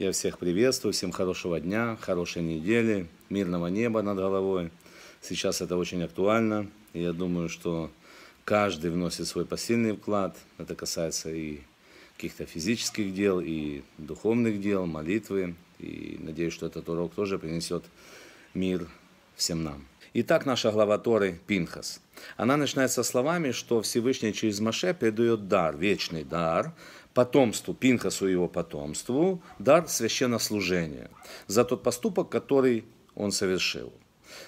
Я всех приветствую, всем хорошего дня, хорошей недели, мирного неба над головой. Сейчас это очень актуально. И я думаю, что каждый вносит свой посильный вклад. Это касается и каких-то физических дел, и духовных дел, молитвы. И надеюсь, что этот урок тоже принесет мир всем нам. Итак, наша глава Торы Пинхас. Она начинается словами, что Всевышний через Маше передает дар, вечный дар, потомству, Пинхасу и его потомству, дар священнослужения за тот поступок, который он совершил.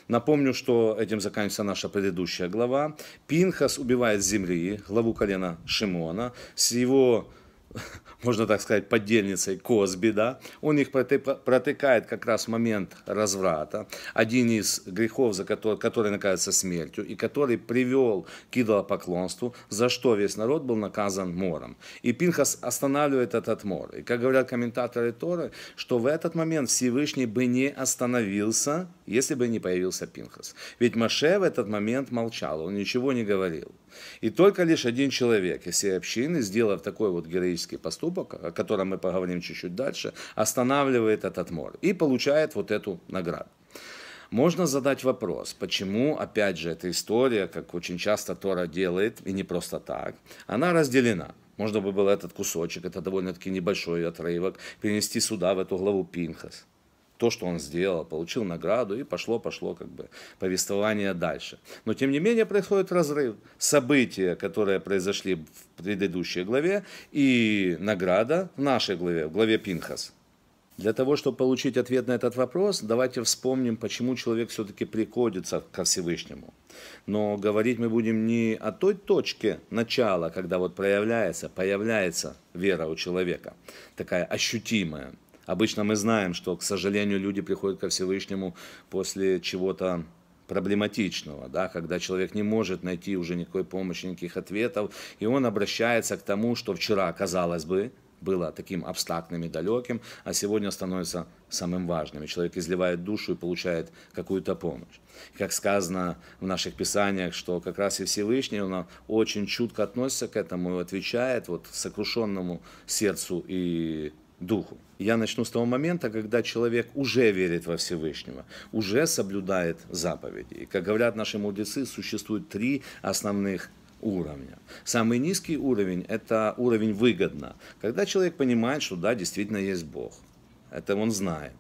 Напомню, что этим заканчивается наша предыдущая глава. Пинхас убивает земли, главу колена Шимона, с его можно так сказать, подельницей Козби, да, он их протыкает как раз в момент разврата, один из грехов, за который, который наказывается смертью, и который привел к идолопоклонству, за что весь народ был наказан мором. И Пинхас останавливает этот мор. И как говорят комментаторы Торы, что в этот момент Всевышний бы не остановился, если бы не появился Пинхас. Ведь Маше в этот момент молчал, он ничего не говорил. И только лишь один человек из всей общины, сделав такой вот героический поступок, о котором мы поговорим чуть-чуть дальше, останавливает этот мор и получает вот эту награду. Можно задать вопрос, почему, опять же, эта история, как очень часто Тора делает, и не просто так, она разделена. Можно бы было этот кусочек, это довольно-таки небольшой отрывок, перенести сюда, в эту главу Пинхас то, что он сделал, получил награду, и пошло-пошло как бы повествование дальше. Но тем не менее происходит разрыв. События, которые произошли в предыдущей главе, и награда в нашей главе, в главе Пинхас. Для того, чтобы получить ответ на этот вопрос, давайте вспомним, почему человек все-таки приходится ко Всевышнему. Но говорить мы будем не о той точке начала, когда вот проявляется, появляется вера у человека, такая ощутимая, Обычно мы знаем, что, к сожалению, люди приходят ко Всевышнему после чего-то проблематичного, да, когда человек не может найти уже никакой помощи, никаких ответов, и он обращается к тому, что вчера, казалось бы, было таким абстрактным и далеким, а сегодня становится самым важным. И человек изливает душу и получает какую-то помощь. Как сказано в наших писаниях, что как раз и Всевышний, он очень чутко относится к этому и отвечает вот сокрушенному сердцу и духу. Я начну с того момента, когда человек уже верит во Всевышнего, уже соблюдает заповеди. И, как говорят наши мудрецы, существует три основных уровня. Самый низкий уровень – это уровень выгодно, когда человек понимает, что да, действительно есть Бог. Это он знает.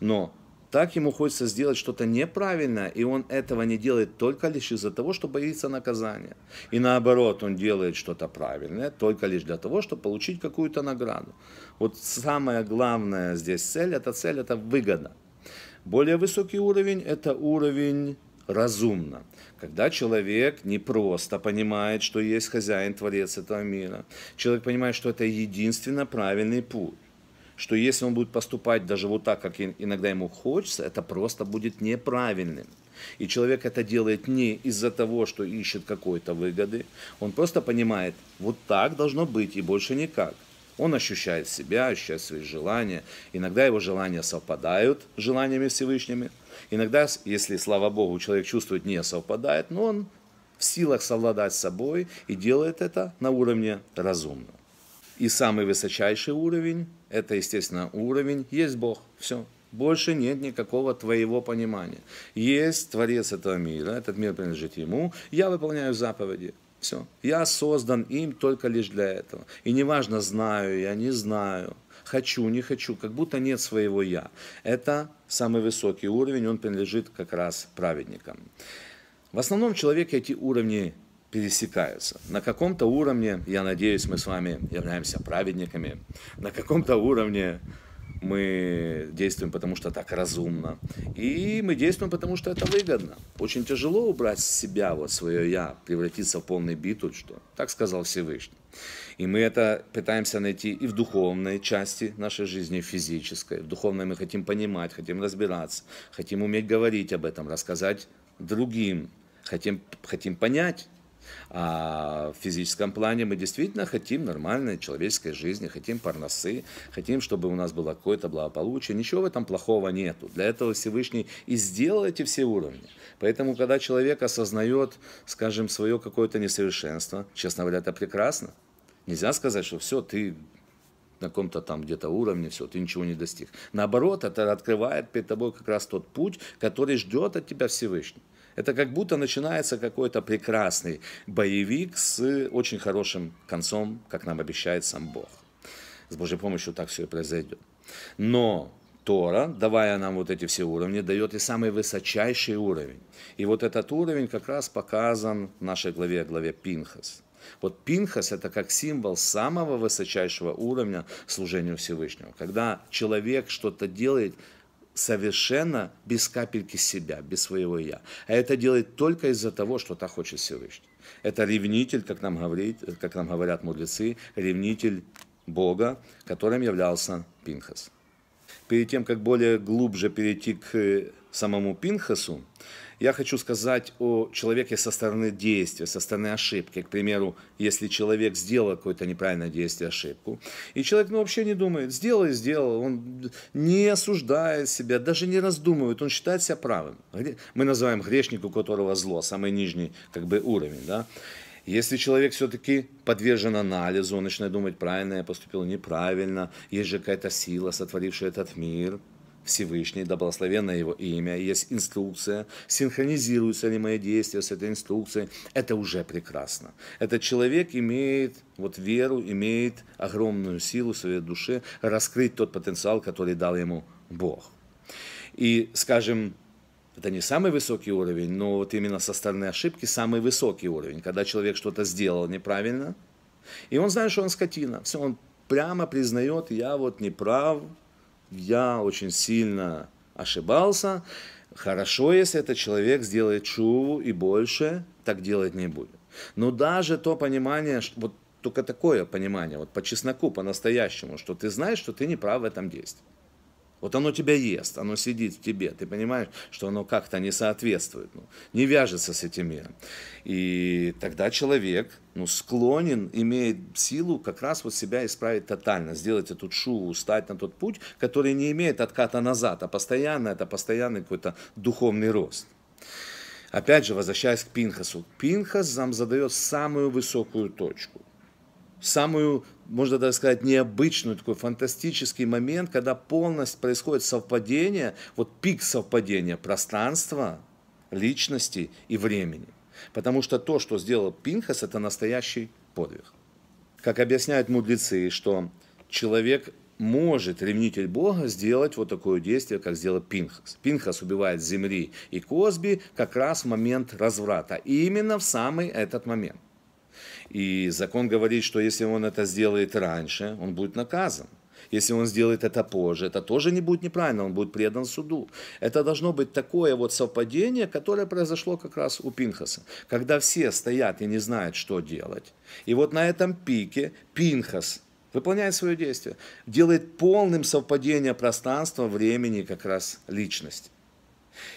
Но так ему хочется сделать что-то неправильное, и он этого не делает только лишь из-за того, что боится наказания. И наоборот, он делает что-то правильное только лишь для того, чтобы получить какую-то награду. Вот самая главная здесь цель, эта цель, это выгода. Более высокий уровень – это уровень разумно. Когда человек не просто понимает, что есть хозяин, творец этого мира, человек понимает, что это единственно правильный путь что если он будет поступать даже вот так, как иногда ему хочется, это просто будет неправильным. И человек это делает не из-за того, что ищет какой-то выгоды, он просто понимает, вот так должно быть и больше никак. Он ощущает себя, ощущает свои желания. Иногда его желания совпадают с желаниями Всевышними. Иногда, если, слава Богу, человек чувствует, не совпадает, но он в силах совладать с собой и делает это на уровне разумного. И самый высочайший уровень, это, естественно, уровень «есть Бог». Все. Больше нет никакого твоего понимания. Есть Творец этого мира, этот мир принадлежит Ему, я выполняю заповеди. Все. Я создан им только лишь для этого. И неважно, знаю я, не знаю, хочу, не хочу, как будто нет своего я. Это самый высокий уровень, он принадлежит как раз праведникам. В основном человек эти уровни пересекаются. На каком-то уровне, я надеюсь, мы с вами являемся праведниками, на каком-то уровне мы действуем, потому что так разумно, и мы действуем, потому что это выгодно. Очень тяжело убрать с себя вот свое «я», превратиться в полный битуль, что так сказал Всевышний. И мы это пытаемся найти и в духовной части нашей жизни, физической. В духовной мы хотим понимать, хотим разбираться, хотим уметь говорить об этом, рассказать другим, хотим, хотим понять, а в физическом плане мы действительно хотим нормальной человеческой жизни, хотим парносы, хотим, чтобы у нас было какое-то благополучие. Ничего в этом плохого нету. Для этого Всевышний и сделал эти все уровни. Поэтому, когда человек осознает, скажем, свое какое-то несовершенство, честно говоря, это прекрасно. Нельзя сказать, что все, ты на каком-то там где-то уровне, все, ты ничего не достиг. Наоборот, это открывает перед тобой как раз тот путь, который ждет от тебя Всевышний. Это как будто начинается какой-то прекрасный боевик с очень хорошим концом, как нам обещает сам Бог. С Божьей помощью так все и произойдет. Но Тора, давая нам вот эти все уровни, дает и самый высочайший уровень. И вот этот уровень как раз показан в нашей главе, главе Пинхас. Вот Пинхас – это как символ самого высочайшего уровня служения Всевышнего. Когда человек что-то делает совершенно без капельки себя, без своего «я». А это делает только из-за того, что так хочет Всевышний. Это ревнитель, как нам, говорит, как нам говорят мудрецы, ревнитель Бога, которым являлся Пинхас перед тем, как более глубже перейти к э, самому Пинхасу, я хочу сказать о человеке со стороны действия, со стороны ошибки. К примеру, если человек сделал какое-то неправильное действие, ошибку, и человек ну, вообще не думает, сделал и сделал, он не осуждает себя, даже не раздумывает, он считает себя правым. Мы называем грешник, у которого зло, самый нижний как бы, уровень. Да? Если человек все-таки подвержен анализу, он начинает думать, правильно я поступил, неправильно, есть же какая-то сила, сотворившая этот мир, Всевышний, да благословенное его имя, есть инструкция, синхронизируются ли мои действия с этой инструкцией, это уже прекрасно. Этот человек имеет вот веру, имеет огромную силу в своей душе раскрыть тот потенциал, который дал ему Бог. И, скажем, это не самый высокий уровень, но вот именно со стороны ошибки самый высокий уровень, когда человек что-то сделал неправильно, и он знает, что он скотина. Все, он прямо признает, я вот не прав, я очень сильно ошибался. Хорошо, если этот человек сделает чуву и больше так делать не будет. Но даже то понимание, вот только такое понимание, вот по чесноку, по-настоящему, что ты знаешь, что ты не прав в этом действии. Вот оно тебя ест, оно сидит в тебе. Ты понимаешь, что оно как-то не соответствует, ну, не вяжется с этим миром. И тогда человек ну, склонен, имеет силу как раз вот себя исправить тотально, сделать эту шуву, стать на тот путь, который не имеет отката назад, а постоянно, это постоянный какой-то духовный рост. Опять же, возвращаясь к Пинхасу. Пинхас нам задает самую высокую точку – самую, можно даже сказать, необычную, такой фантастический момент, когда полностью происходит совпадение, вот пик совпадения пространства, личности и времени. Потому что то, что сделал Пинхас, это настоящий подвиг. Как объясняют мудрецы, что человек может, ревнитель Бога, сделать вот такое действие, как сделал Пинхас. Пинхас убивает Земли и Косби как раз в момент разврата. И именно в самый этот момент. И закон говорит, что если он это сделает раньше, он будет наказан. Если он сделает это позже, это тоже не будет неправильно, он будет предан суду. Это должно быть такое вот совпадение, которое произошло как раз у Пинхаса, когда все стоят и не знают, что делать. И вот на этом пике Пинхас выполняет свое действие, делает полным совпадение пространства, времени, как раз личность.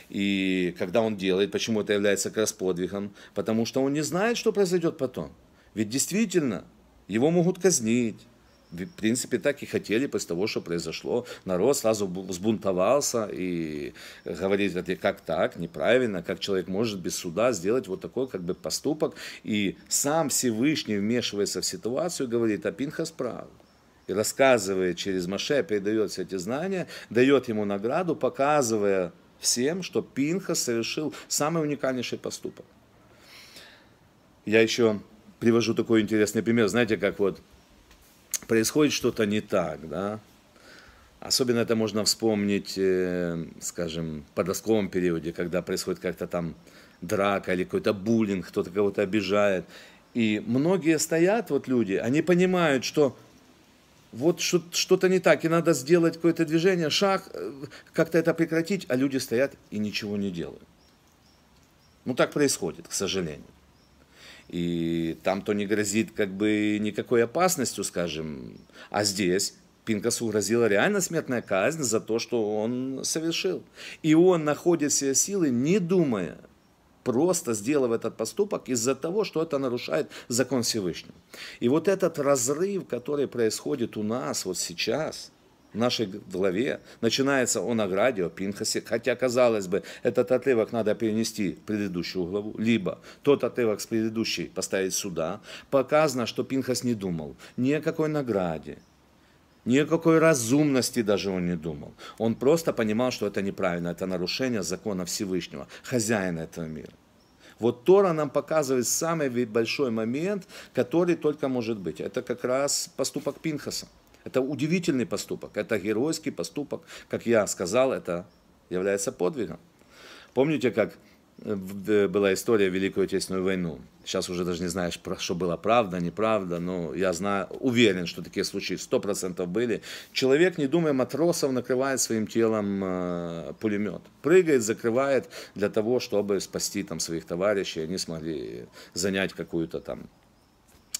И когда он делает, почему это является как раз подвигом? Потому что он не знает, что произойдет потом. Ведь действительно, его могут казнить. В принципе, так и хотели после того, что произошло. Народ сразу взбунтовался и говорит, как так, неправильно, как человек может без суда сделать вот такой как бы поступок. И сам Всевышний, вмешивается в ситуацию, говорит, а Пинхас прав. И рассказывает через Маше, передает все эти знания, дает ему награду, показывая всем, что Пинхас совершил самый уникальнейший поступок. Я еще привожу такой интересный пример. Знаете, как вот происходит что-то не так, да? Особенно это можно вспомнить, э, скажем, в подростковом периоде, когда происходит как-то там драка или какой-то буллинг, кто-то кого-то обижает. И многие стоят, вот люди, они понимают, что вот что-то не так, и надо сделать какое-то движение, шаг, э, как-то это прекратить, а люди стоят и ничего не делают. Ну так происходит, к сожалению и там то не грозит как бы никакой опасностью, скажем, а здесь Пинкасу грозила реально смертная казнь за то, что он совершил. И он находит все силы, не думая, просто сделав этот поступок из-за того, что это нарушает закон Всевышнего. И вот этот разрыв, который происходит у нас вот сейчас – в нашей главе начинается о награде, о Пинхасе, хотя, казалось бы, этот отрывок надо перенести в предыдущую главу, либо тот отрывок с предыдущей поставить сюда, показано, что Пинхас не думал ни о какой награде, Ни какой разумности даже он не думал. Он просто понимал, что это неправильно, это нарушение закона Всевышнего, хозяина этого мира. Вот Тора нам показывает самый большой момент, который только может быть. Это как раз поступок Пинхаса. Это удивительный поступок, это геройский поступок. Как я сказал, это является подвигом. Помните, как была история Великую Отечественную войну? Сейчас уже даже не знаешь, что было правда, неправда, но я знаю, уверен, что такие случаи сто процентов были. Человек, не думая матросов, накрывает своим телом э, пулемет. Прыгает, закрывает для того, чтобы спасти там своих товарищей, они смогли занять какую-то там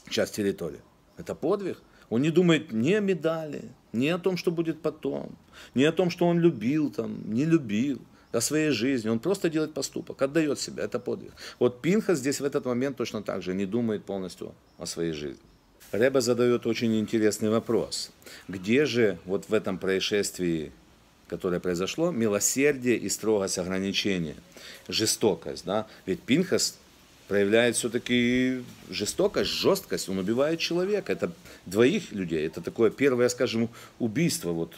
часть территории. Это подвиг. Он не думает ни о медали, ни о том, что будет потом, ни о том, что он любил там, не любил, о своей жизни. Он просто делает поступок, отдает себя, это подвиг. Вот Пинха здесь в этот момент точно так же не думает полностью о своей жизни. Рэба задает очень интересный вопрос. Где же вот в этом происшествии, которое произошло, милосердие и строгость ограничения, жестокость? Да? Ведь Пинхас проявляет все-таки жестокость, жесткость, он убивает человека. Это двоих людей, это такое первое, скажем, убийство вот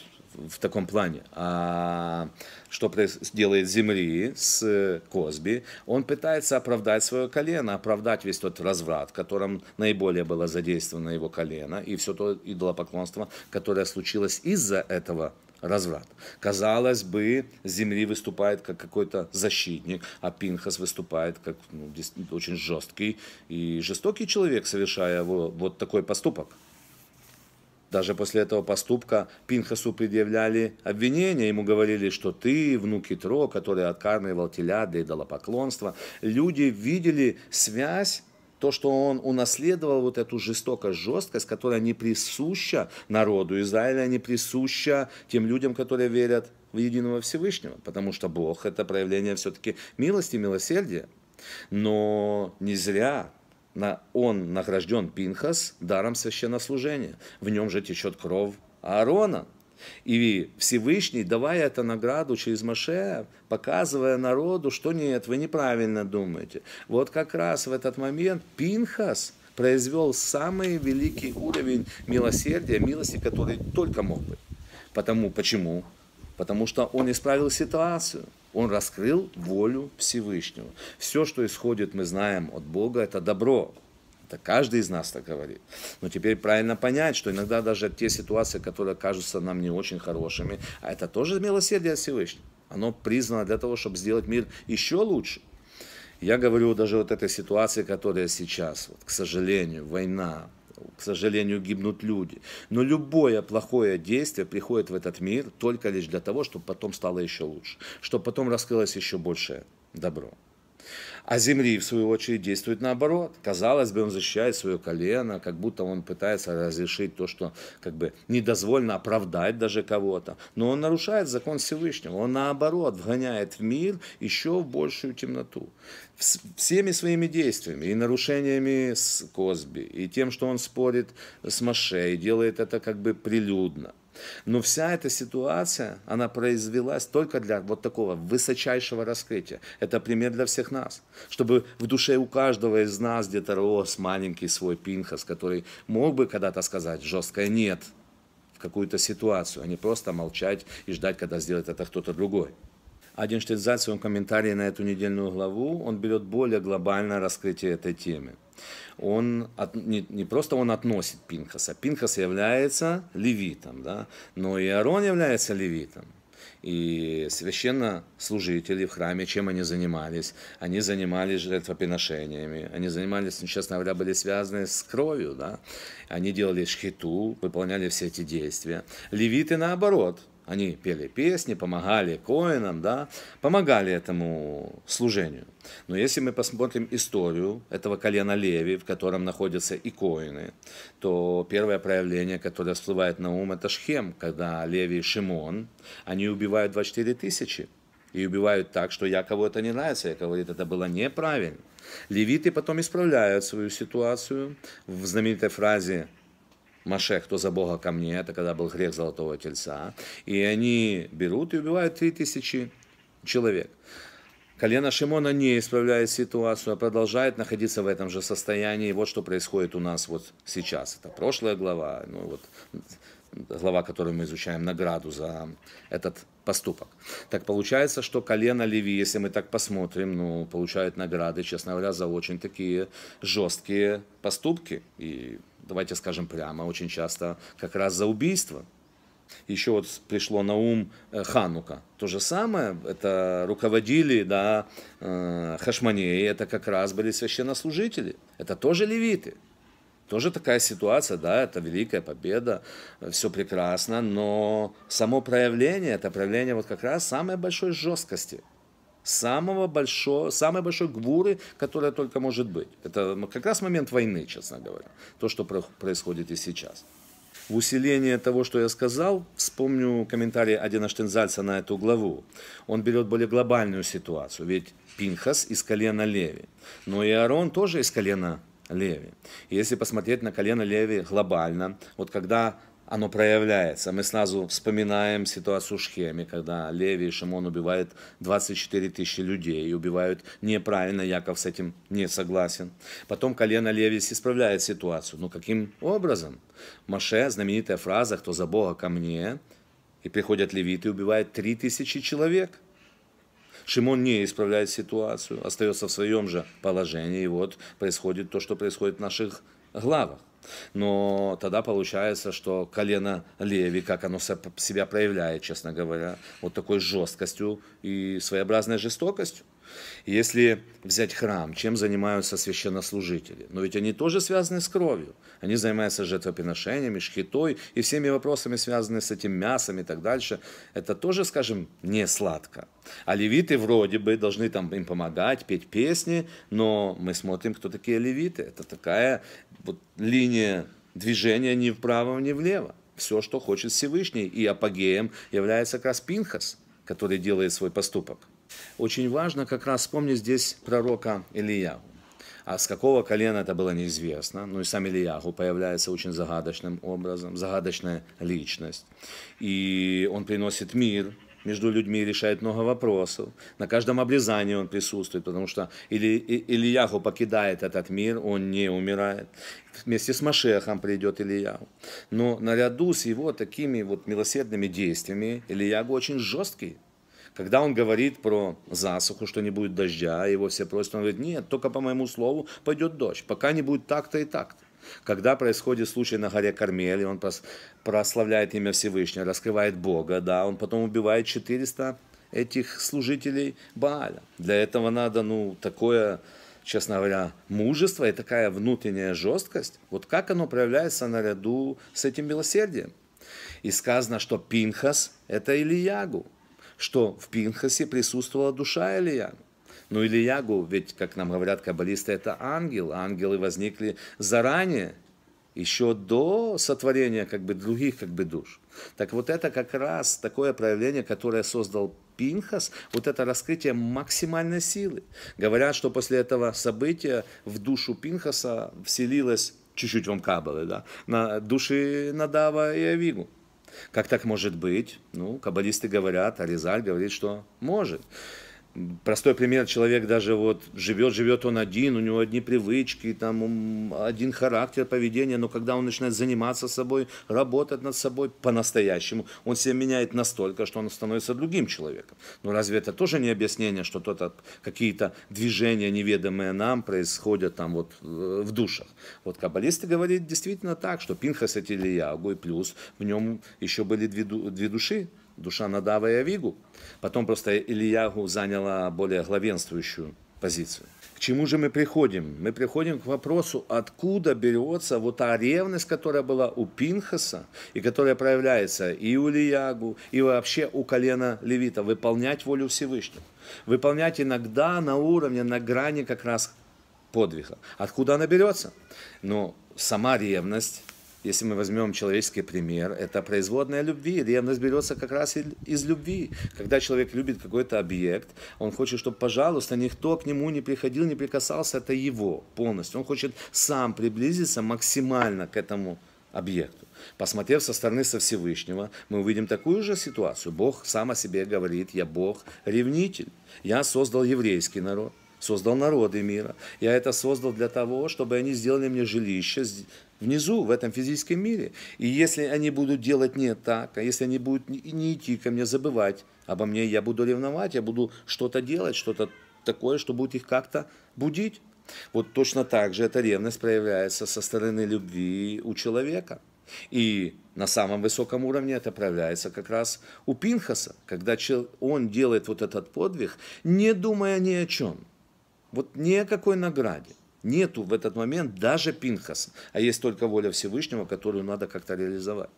в таком плане. А что делает Земли с Косби? Он пытается оправдать свое колено, оправдать весь тот разврат, в котором наиболее было задействовано его колено, и все то идолопоклонство, которое случилось из-за этого разврат. Казалось бы, Земли выступает как какой-то защитник, а Пинхас выступает как ну, очень жесткий и жестокий человек, совершая вот, вот такой поступок. Даже после этого поступка Пинхасу предъявляли обвинения, ему говорили, что ты внук Итро, который откармливал телят до идолопоклонства. Люди видели связь то, что он унаследовал вот эту жестокость, жесткость, которая не присуща народу Израиля, не присуща тем людям, которые верят в единого Всевышнего, потому что Бог – это проявление все-таки милости, милосердия. Но не зря он награжден Пинхас даром священнослужения. В нем же течет кровь Аарона – и Всевышний, давая эту награду через Маше, показывая народу, что нет, вы неправильно думаете. Вот как раз в этот момент Пинхас произвел самый великий уровень милосердия, милости, который только мог быть. Потому, почему? Потому что он исправил ситуацию. Он раскрыл волю Всевышнего. Все, что исходит, мы знаем от Бога, это добро. Это каждый из нас так говорит. Но теперь правильно понять, что иногда даже те ситуации, которые кажутся нам не очень хорошими, а это тоже милосердие Всевышнего. Оно признано для того, чтобы сделать мир еще лучше. Я говорю даже вот этой ситуации, которая сейчас, вот, к сожалению, война, к сожалению, гибнут люди. Но любое плохое действие приходит в этот мир только лишь для того, чтобы потом стало еще лучше, чтобы потом раскрылось еще большее добро. А Земли, в свою очередь, действует наоборот. Казалось бы, он защищает свое колено, как будто он пытается разрешить то, что как бы недозволено оправдать даже кого-то. Но он нарушает закон Всевышнего. Он наоборот вгоняет в мир еще в большую темноту. Всеми своими действиями и нарушениями с Косби, и тем, что он спорит с Маше, и делает это как бы прилюдно. Но вся эта ситуация, она произвелась только для вот такого высочайшего раскрытия. Это пример для всех нас. Чтобы в душе у каждого из нас где-то рос маленький свой пинхас, который мог бы когда-то сказать жесткое «нет» в какую-то ситуацию, а не просто молчать и ждать, когда сделает это кто-то другой. Один Штельзаль в своем комментарии на эту недельную главу, он берет более глобальное раскрытие этой темы он от, не, не просто он относит Пинхаса, Пинхас является левитом, да, но и Аарон является левитом. И священнослужители в храме, чем они занимались? Они занимались жертвоприношениями, они занимались, ну, честно говоря, были связаны с кровью, да? Они делали шхиту, выполняли все эти действия. Левиты наоборот, они пели песни, помогали коинам, да, помогали этому служению. Но если мы посмотрим историю этого колена Леви, в котором находятся и коины, то первое проявление, которое всплывает на ум, это Шхем, когда Леви и Шимон, они убивают 24 тысячи. И убивают так, что Якову это не нравится. Яков говорит, это было неправильно. Левиты потом исправляют свою ситуацию в знаменитой фразе Маше, кто за Бога ко мне, это когда был грех Золотого Тельца. И они берут и убивают три тысячи человек. Колено Шимона не исправляет ситуацию, а продолжает находиться в этом же состоянии. Вот что происходит у нас вот сейчас. Это прошлая глава. Ну, вот, глава, которую мы изучаем, награду за этот поступок. Так получается, что колено Леви, если мы так посмотрим, ну, получают награды, честно говоря, за очень такие жесткие поступки. И давайте скажем прямо, очень часто как раз за убийство. Еще вот пришло на ум э, Ханука. То же самое, это руководили да, э, Хашманеи, это как раз были священнослужители. Это тоже левиты. Тоже такая ситуация, да, это великая победа, все прекрасно, но само проявление, это проявление вот как раз самой большой жесткости, самого большого, самой большой гвуры, которая только может быть. Это как раз момент войны, честно говоря, то, что происходит и сейчас. В усиление того, что я сказал, вспомню комментарий Адина Штензальца на эту главу. Он берет более глобальную ситуацию, ведь Пинхас из колена Леви, но и Аарон тоже из колена Леви. И если посмотреть на колено Леви глобально, вот когда оно проявляется. Мы сразу вспоминаем ситуацию в Шхеме, когда Леви и Шимон убивают 24 тысячи людей и убивают неправильно, Яков с этим не согласен. Потом колено Леви исправляет ситуацию. Но каким образом? Маше, знаменитая фраза «Кто за Бога ко мне?» И приходят левиты и убивают 3 тысячи человек – Шимон не исправляет ситуацию, остается в своем же положении, и вот происходит то, что происходит в наших главах. Но тогда получается, что колено Леви, как оно себя проявляет, честно говоря, вот такой жесткостью и своеобразной жестокостью. Если взять храм, чем занимаются священнослужители? Но ведь они тоже связаны с кровью. Они занимаются жертвоприношениями, шхитой и всеми вопросами, связанными с этим мясом и так дальше. Это тоже, скажем, не сладко. А левиты вроде бы должны там им помогать, петь песни, но мы смотрим, кто такие левиты. Это такая вот линия движения ни вправо, ни влево. Все, что хочет Всевышний. И апогеем является как раз Пинхас, который делает свой поступок. Очень важно как раз вспомнить здесь пророка Ильягу. А с какого колена это было неизвестно. Ну и сам Ильягу появляется очень загадочным образом, загадочная личность. И он приносит мир между людьми, решает много вопросов. На каждом обрезании он присутствует, потому что Или, Ильяху покидает этот мир, он не умирает. Вместе с Машехом придет Ильяху. Но наряду с его такими вот милосердными действиями Ильяху очень жесткий. Когда он говорит про засуху, что не будет дождя, его все просят, он говорит, нет, только по моему слову пойдет дождь, пока не будет так-то и так-то. Когда происходит случай на горе Кармель, он прославляет имя Всевышнего, раскрывает Бога, да, он потом убивает 400 этих служителей Бааля. Для этого надо, ну, такое, честно говоря, мужество и такая внутренняя жесткость. Вот как оно проявляется наряду с этим милосердием. И сказано, что Пинхас – это Ильягу, что в Пинхасе присутствовала душа Ильягу. Но Ильягу, ведь, как нам говорят каббалисты, это ангел. Ангелы возникли заранее, еще до сотворения как бы, других как бы, душ. Так вот это как раз такое проявление, которое создал Пинхас, вот это раскрытие максимальной силы. Говорят, что после этого события в душу Пинхаса вселилась чуть-чуть вам кабалы, да, на души Надава и Авигу. Как так может быть? Ну, каббалисты говорят, Аризаль говорит, что может. Простой пример, человек даже вот живет, живет он один, у него одни привычки, там один характер поведения, но когда он начинает заниматься собой, работать над собой по-настоящему, он себя меняет настолько, что он становится другим человеком. Но разве это тоже не объяснение, что то какие-то движения неведомые нам происходят там вот э, в душах? Вот каббалисты говорят действительно так, что Пинхас это Ильягу, и плюс в нем еще были две, две души, душа Надава и Авигу. Потом просто Ильягу заняла более главенствующую позицию. К чему же мы приходим? Мы приходим к вопросу, откуда берется вот та ревность, которая была у Пинхаса, и которая проявляется и у Ильягу, и вообще у колена левита, выполнять волю Всевышнего. Выполнять иногда на уровне, на грани как раз подвига. Откуда она берется? Но сама ревность если мы возьмем человеческий пример, это производная любви. Ревность берется как раз из любви. Когда человек любит какой-то объект, он хочет, чтобы, пожалуйста, никто к нему не приходил, не прикасался, это его полностью. Он хочет сам приблизиться максимально к этому объекту. Посмотрев со стороны со Всевышнего, мы увидим такую же ситуацию. Бог сам о себе говорит, я Бог ревнитель. Я создал еврейский народ. создал народы мира. Я это создал для того, чтобы они сделали мне жилище внизу, в этом физическом мире. И если они будут делать не так, а если они будут не идти ко мне, забывать обо мне, я буду ревновать, я буду что-то делать, что-то такое, что будет их как-то будить. Вот точно так же эта ревность проявляется со стороны любви у человека. И на самом высоком уровне это проявляется как раз у Пинхаса, когда он делает вот этот подвиг, не думая ни о чем. Вот ни о какой награде. Нету в этот момент даже Пинхаса, а есть только воля Всевышнего, которую надо как-то реализовать.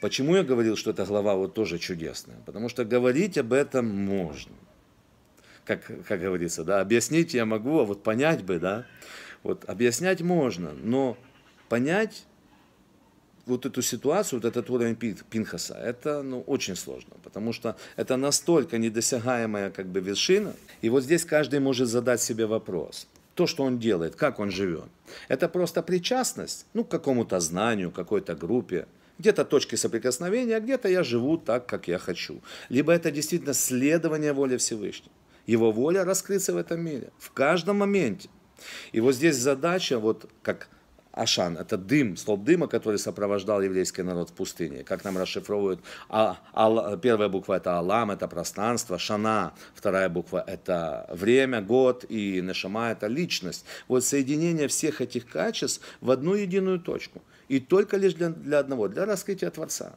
Почему я говорил, что эта глава вот тоже чудесная? Потому что говорить об этом можно. Как, как говорится, да, объяснить я могу, а вот понять бы, да, вот объяснять можно, но понять вот эту ситуацию, вот этот уровень Пинхаса, это ну, очень сложно, потому что это настолько недосягаемая как бы вершина. И вот здесь каждый может задать себе вопрос. То, что он делает, как он живет, это просто причастность ну, к какому-то знанию, какой-то группе, где-то точки соприкосновения, а где-то я живу так, как я хочу. Либо это действительно следование воли Всевышнего. Его воля раскрыться в этом мире, в каждом моменте. И вот здесь задача, вот как Ашан, это дым, столб дыма, который сопровождал еврейский народ в пустыне. Как нам расшифровывают, а, а, первая буква это Алам, это пространство, Шана, вторая буква это время, год, и Нешама это личность. Вот соединение всех этих качеств в одну единую точку. И только лишь для, для одного, для раскрытия Творца.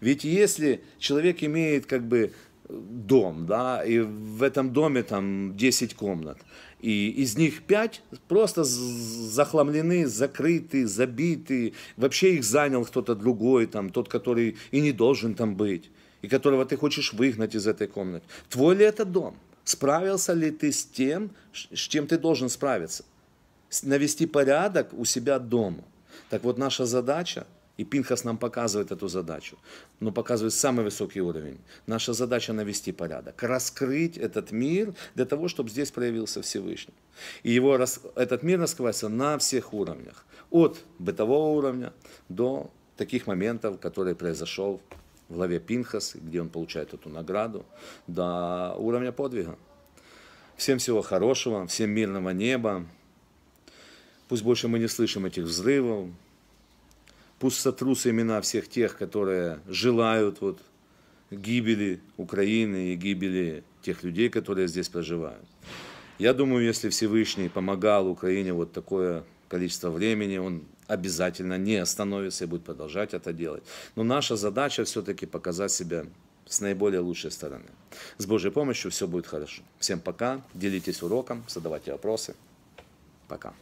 Ведь если человек имеет как бы дом, да, и в этом доме там 10 комнат, и из них 5 просто захламлены, закрыты, забиты, вообще их занял кто-то другой, там, тот, который и не должен там быть, и которого ты хочешь выгнать из этой комнаты. Твой ли это дом? Справился ли ты с тем, с чем ты должен справиться? Навести порядок у себя дома. Так вот, наша задача и Пинхас нам показывает эту задачу, но показывает самый высокий уровень. Наша задача навести порядок, раскрыть этот мир для того, чтобы здесь проявился Всевышний. И его, этот мир раскрывается на всех уровнях. От бытового уровня до таких моментов, которые произошел в главе Пинхас, где он получает эту награду, до уровня подвига. Всем всего хорошего, всем мирного неба. Пусть больше мы не слышим этих взрывов, Пусть сотрутся имена всех тех, которые желают вот гибели Украины и гибели тех людей, которые здесь проживают. Я думаю, если Всевышний помогал Украине вот такое количество времени, он обязательно не остановится и будет продолжать это делать. Но наша задача все-таки показать себя с наиболее лучшей стороны. С Божьей помощью все будет хорошо. Всем пока, делитесь уроком, задавайте вопросы. Пока.